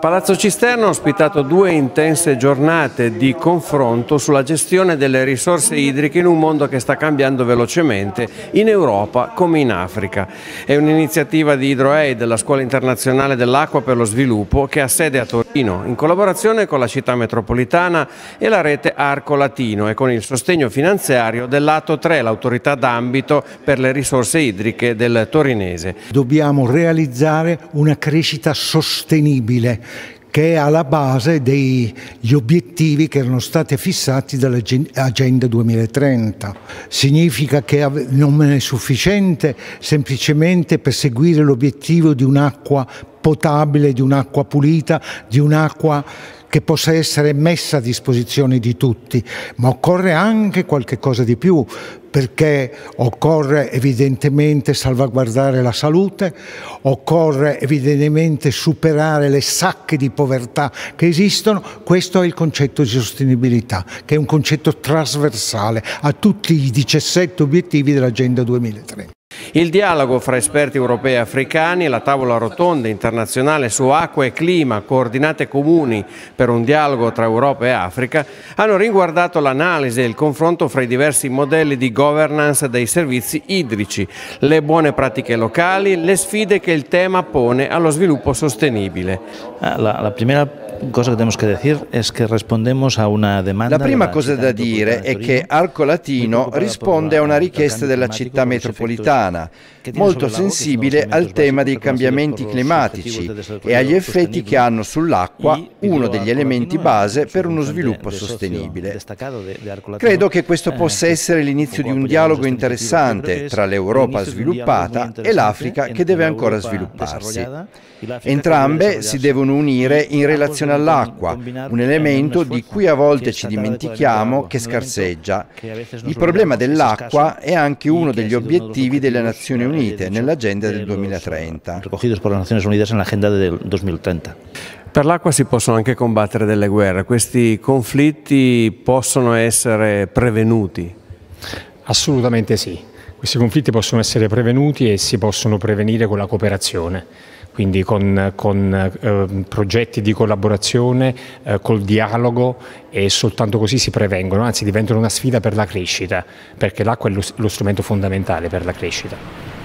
Palazzo Cisterna ha ospitato due intense giornate di confronto sulla gestione delle risorse idriche in un mondo che sta cambiando velocemente in Europa come in Africa. È un'iniziativa di HydroAid, della Scuola Internazionale dell'Acqua per lo Sviluppo, che ha sede a Torino, in collaborazione con la città metropolitana e la rete Arco Latino e con il sostegno finanziario dell'Ato 3, l'autorità d'ambito per le risorse idriche del torinese. Dobbiamo realizzare una crescita sostenibile che è alla base degli obiettivi che erano stati fissati dall'Agenda 2030. Significa che non è sufficiente semplicemente perseguire l'obiettivo di un'acqua potabile, di un'acqua pulita, di un'acqua che possa essere messa a disposizione di tutti, ma occorre anche qualche cosa di più, perché occorre evidentemente salvaguardare la salute, occorre evidentemente superare le sacche di povertà che esistono, questo è il concetto di sostenibilità, che è un concetto trasversale a tutti i 17 obiettivi dell'Agenda 2030. Il dialogo fra esperti europei e africani e la tavola rotonda internazionale su acqua e clima, coordinate comuni per un dialogo tra Europa e Africa, hanno riguardato l'analisi e il confronto fra i diversi modelli di governance dei servizi idrici, le buone pratiche locali, le sfide che il tema pone allo sviluppo sostenibile. Ah, la, la prima cosa che tenemos que decir es que respondemos a una demanda. La prima cosa da dire è che Arco Latino risponde a una richiesta della città metropolitana, molto sensibile al tema dei cambiamenti climatici e agli effetti che hanno sull'acqua, uno degli elementi base per uno sviluppo sostenibile. Credo che questo possa essere l'inizio di un dialogo interessante tra l'Europa sviluppata e l'Africa che deve ancora svilupparsi. Entrambe si devono unire in relazione all'acqua, un elemento di cui a volte ci dimentichiamo che scarseggia. Il problema dell'acqua è anche uno degli obiettivi delle Nazioni Unite nell'agenda del 2030. Per l'acqua si possono anche combattere delle guerre, questi conflitti possono essere prevenuti? Assolutamente sì, questi conflitti possono essere prevenuti e si possono prevenire con la cooperazione quindi con, con eh, progetti di collaborazione, eh, col dialogo e soltanto così si prevengono, anzi diventano una sfida per la crescita, perché l'acqua è lo, lo strumento fondamentale per la crescita.